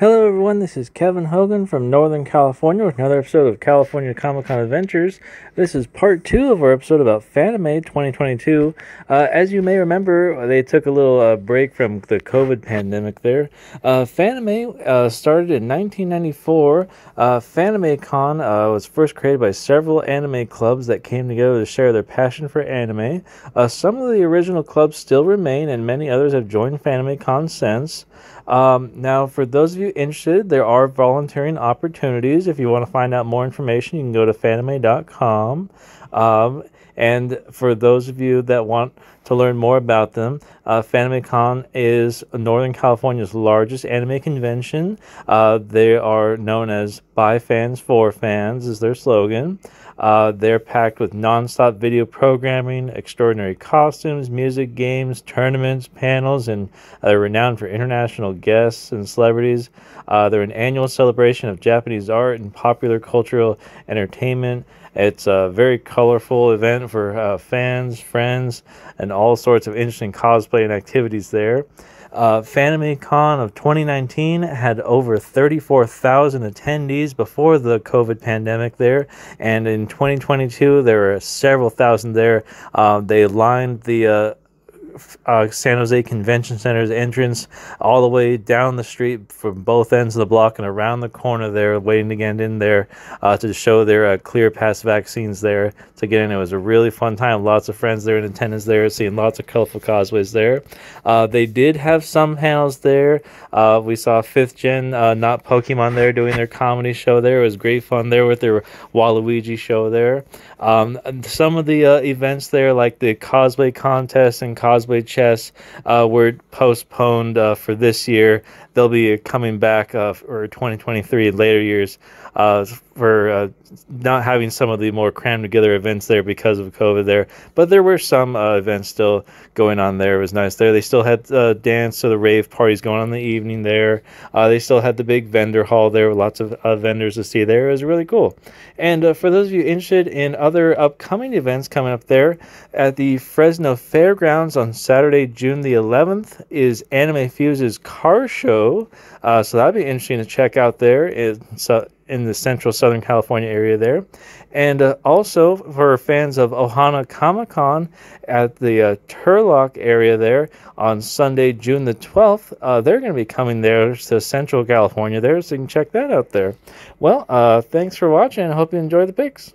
Hello, everyone. This is Kevin Hogan from Northern California with another episode of California Comic Con Adventures. This is part two of our episode about Fanime 2022. Uh, as you may remember, they took a little uh, break from the COVID pandemic there. Uh, Fanime uh, started in 1994. Uh, Fanime Con uh, was first created by several anime clubs that came together to share their passion for anime. Uh, some of the original clubs still remain, and many others have joined Fanime Con since. Um, now, for those of you interested, there are volunteering opportunities. If you want to find out more information, you can go to fanime.com. Um, and for those of you that want to learn more about them, uh, FanimeCon is Northern California's largest anime convention. Uh, they are known as by fans for fans, is their slogan. Uh, they're packed with non-stop video programming, extraordinary costumes, music, games, tournaments, panels, and they're renowned for international guests and celebrities. Uh, they're an annual celebration of Japanese art and popular cultural entertainment. It's a very colorful event for uh, fans, friends, and all sorts of interesting cosplay and activities there. Uh, Fanime Con of 2019 had over 34,000 attendees before the COVID pandemic there, and in 2022 there were several thousand there. Uh, they lined the uh, uh, San Jose Convention Center's entrance all the way down the street from both ends of the block and around the corner there, waiting to get in there uh, to show their uh, clear pass vaccines there to get in. It was a really fun time. Lots of friends there in attendance there, seeing lots of colorful cosplays there. Uh, they did have some panels there. Uh, we saw fifth gen, uh, not Pokemon there, doing their comedy show there. It was great fun there with their Waluigi show there. Um, some of the events there, like the cosplay contest and cosplay Cosplay Chess uh, were postponed uh, for this year. They'll be coming back uh, for 2023 later years uh, for uh, not having some of the more crammed together events there because of COVID there. But there were some uh, events still going on there. It was nice there. They still had uh, dance, so the rave parties going on in the evening there. They still had the big vendor hall there with lots of vendors to see there. It was really cool. And for those of you interested in other upcoming events coming up there, at the Fresno Fairgrounds on Saturday, June the 11th, is Anime Fuse's car show. Uh, so that'd be interesting to check out there. It's, in the central Southern California area there. And uh, also for fans of Ohana Comic Con at the uh, Turlock area there on Sunday, June the 12th, uh, they're going to be coming there to Central California there, so you can check that out there. Well, uh, thanks for watching. I hope you enjoy the pics.